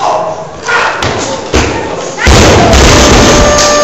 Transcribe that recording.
up.